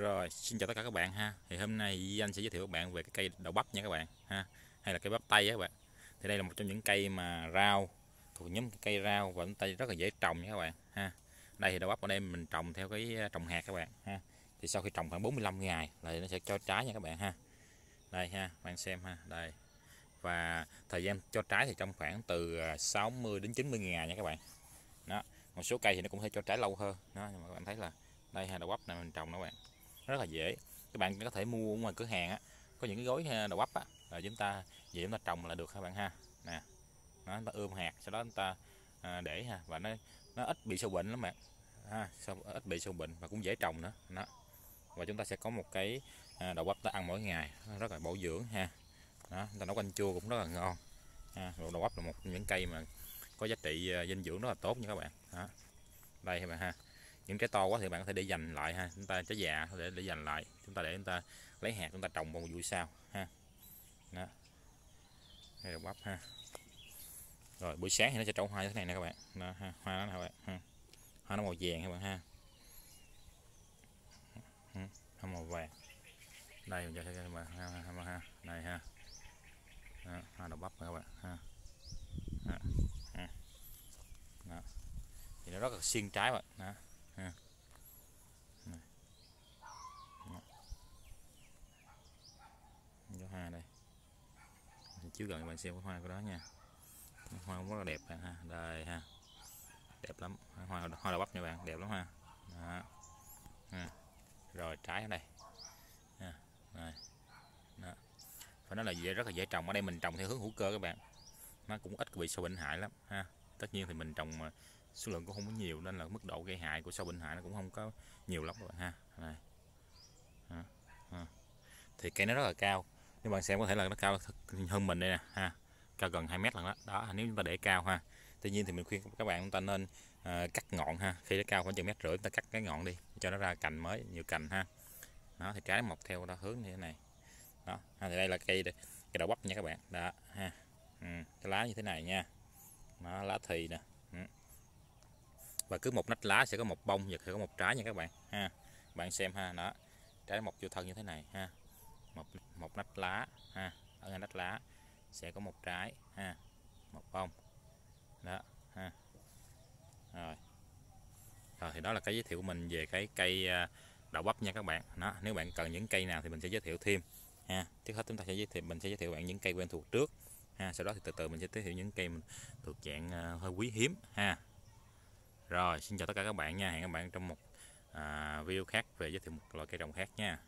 Rồi, xin chào tất cả các bạn ha. Thì hôm nay anh sẽ giới thiệu các bạn về cái cây đậu bắp nha các bạn ha, hay là cây bắp tay á các bạn. Thì đây là một trong những cây mà rau thuộc nhóm cây rau và tay rất là dễ trồng nha các bạn ha. Đây thì đậu bắp ở đây mình trồng theo cái ờ, trồng hạt các bạn ha. Thì sau khi trồng khoảng 45 ngày là nó sẽ cho trái nha các bạn ha. Đây ha, bạn xem ha, đây. Và thời gian cho trái thì trong khoảng từ ờ, 60 đến 90 ngày nha các bạn. Đó, một số cây thì nó cũng sẽ cho trái lâu hơn. Đó, nhưng mà các bạn thấy là đây ha đậu bắp này mình trồng đó các bạn rất là dễ. Các bạn có thể mua ngoài cửa hàng á có những cái gói à, đậu bắp á là chúng ta về chúng ta trồng là được các bạn ha? Nè nó chúng ta ươm hạt sau đó chúng ta à, để ha và nó nó ít bị sâu bệnh lắm bạn. Ha ít bị sâu bệnh và cũng dễ trồng nữa. Đó. Và chúng ta sẽ có một cái à, đậu bắp ta ăn mỗi ngày rất là bổ dưỡng ha. Đó chúng ta nấu canh chua cũng rất là ngon. Ha. đậu bắp là một những cây mà có giá trị à, dinh dưỡng rất là tốt nha các bạn. Đó. đây các bạn ha? Những trái to quá thì bạn có thể để dành lại ha. Chúng ta trái già để để dành lại. Chúng ta để chúng ta lấy hạt chúng ta trồng vào một vụ sau ha. Đó. Đây là bắp ha. Rồi buổi sáng thì nó sẽ trổ hoa như thế này nè các bạn. Đó, ha. hoa nó các bạn ha. hoa nó màu vàng các bạn ha. Ừ, hoa màu vàng. Đây mình cho các bạn ha, ha, ha. đây ha. Đó, hoa đậu bắp các bạn ha. Đó. Đó. thì nó rất là xiên trái bạn. Đó ha. Đó hoa đây. Chiếu gần bạn xem cái hoa của đó nha. Hoa rất là đẹp ha. Đây ha. Đẹp lắm. Hoa hoa đậu bắp nha bạn. Đẹp lắm ha. Đó. Ha. rồi, trái ở đây. Ha. Đó. phải nói là dễ, rất là dễ trồng. Ở đây mình trồng theo hướng hữu cơ các bạn. Nó cũng ít bị sâu bệnh hại lắm ha. Tất nhiên thì mình trồng số lượng cũng không có nhiều nên là mức độ gây hại của sâu bệnh hại nó cũng không có nhiều lắm các bạn ha. Này. Thì cây nó rất là cao. Nhưng bạn xem có thể là nó cao hơn mình đây nè ha. Cao gần 2 mét lần đó. Đó nếu chúng ta để cao ha. Tuy nhiên thì mình khuyên các bạn chúng ta nên à, cắt ngọn ha. Khi nó cao khoảng chừng mét rưỡi chúng ta cắt cái ngọn đi cho nó ra cành mới nhiều cành ha. Đó thì trái mọc theo đó hướng như thế này. Đó ha, thì đây là cây cây đậu bắp nha các bạn. Đó ha. Ừ, cái lá như thế này nha. Nó lá thì nè. Ừ và cứ một nách lá sẽ có một bông và sẽ có một trái nha các bạn. Ha, bạn xem ha, đó. trái một vô thân như thế này, ha. Một một nách lá, ha. Ở ngay nách lá sẽ có một trái, ha. Một bông. Đó, ha. Rồi. Rồi, thì đó là cái giới thiệu của mình về cái cây à, đậu bắp nha các bạn. Đó, nếu bạn cần những cây nào thì mình sẽ giới thiệu thêm, ha. Trước hết chúng ta sẽ giới thiệu, mình sẽ giới thiệu bạn những cây quen thuộc trước, ha. Sau đó thì từ từ mình sẽ giới thiệu những cây thuộc dạng à, hơi quý hiếm, ha rồi xin chào tất cả các bạn nha. Hẹn các bạn trong một à, video khác về giới thiệu một loại cây trồng khác nha.